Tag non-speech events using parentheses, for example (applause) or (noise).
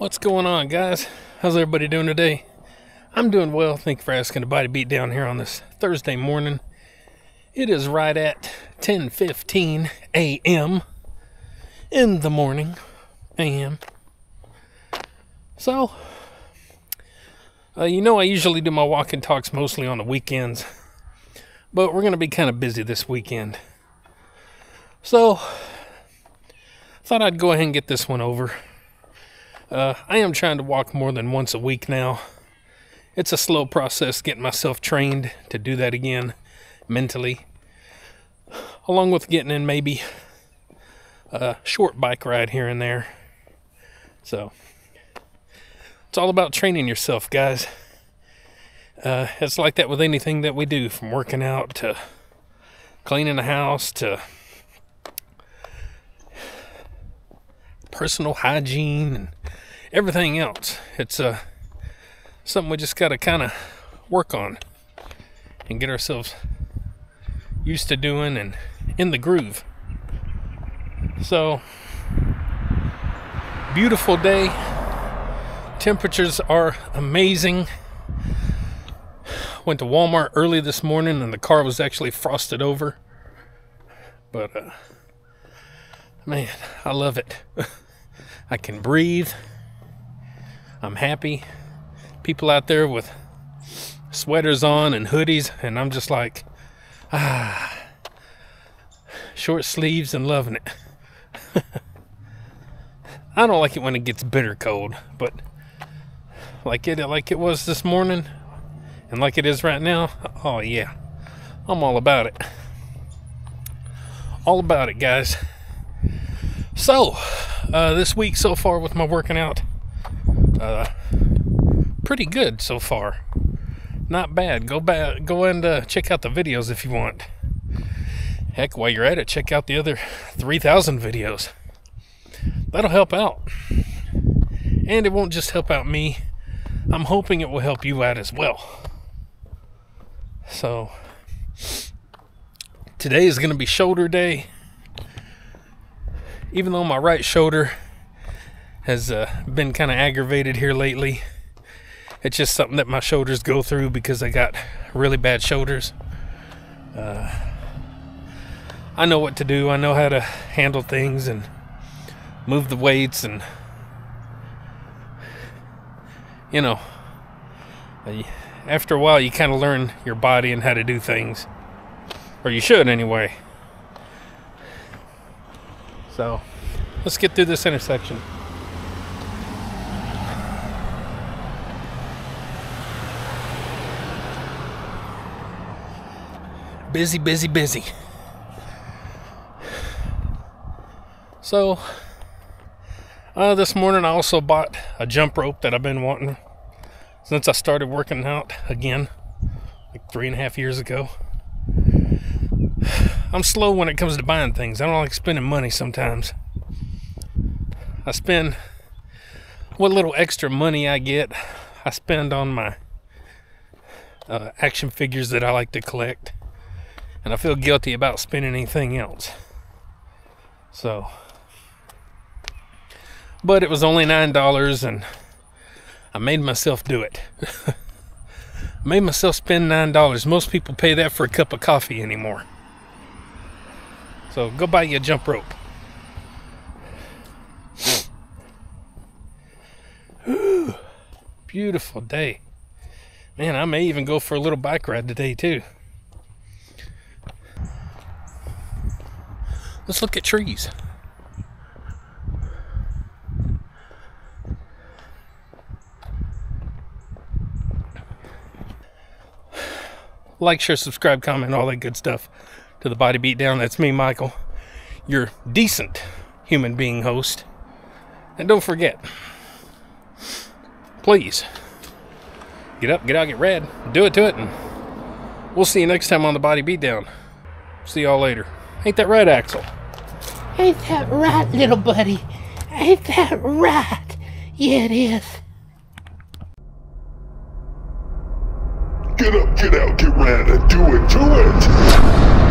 What's going on, guys? How's everybody doing today? I'm doing well. Thank you for asking the body beat down here on this Thursday morning. It is right at 10:15 a.m. in the morning. A.m. So, uh, you know, I usually do my walk and talks mostly on the weekends, but we're going to be kind of busy this weekend. So, I thought I'd go ahead and get this one over. Uh, I am trying to walk more than once a week now. It's a slow process getting myself trained to do that again mentally, along with getting in maybe a short bike ride here and there. So, it's all about training yourself, guys. Uh, it's like that with anything that we do, from working out to cleaning the house to personal hygiene and everything else. It's uh, something we just got to kind of work on and get ourselves used to doing and in the groove. So, beautiful day. Temperatures are amazing. Went to Walmart early this morning and the car was actually frosted over. But, uh, man, I love it. (laughs) I can breathe. I'm happy. People out there with sweaters on and hoodies, and I'm just like, ah, short sleeves and loving it. (laughs) I don't like it when it gets bitter cold, but like it like it was this morning and like it is right now, oh yeah. I'm all about it. All about it, guys. So, uh, this week so far with my working out, uh, pretty good so far. Not bad. Go back, go and uh, check out the videos if you want. Heck, while you're at it, check out the other 3,000 videos. That'll help out. And it won't just help out me. I'm hoping it will help you out as well. So, today is going to be shoulder day even though my right shoulder has uh, been kind of aggravated here lately, it's just something that my shoulders go through because I got really bad shoulders. Uh, I know what to do. I know how to handle things and move the weights and you know after a while you kind of learn your body and how to do things or you should anyway so let's get through this intersection. Busy, busy, busy. So, uh, this morning I also bought a jump rope that I've been wanting since I started working out again, like three and a half years ago. I'm slow when it comes to buying things. I don't like spending money sometimes. I spend what little extra money I get, I spend on my uh, action figures that I like to collect. And I feel guilty about spending anything else. So, but it was only $9 and I made myself do it. (laughs) I made myself spend $9. Most people pay that for a cup of coffee anymore. So go buy you a jump rope. Ooh, (sighs) beautiful day. Man, I may even go for a little bike ride today too. Let's look at trees. Like, share, subscribe, comment, all that good stuff to the Body Beat Down. That's me, Michael, your decent human being host. And don't forget, please get up, get out, get red, do it to it, and we'll see you next time on the Body Beat Down. See y'all later. Ain't that right, Axel? Ain't that right, little buddy? Ain't that right? Yeah, it is. Get up, get out, get red, and do it do it!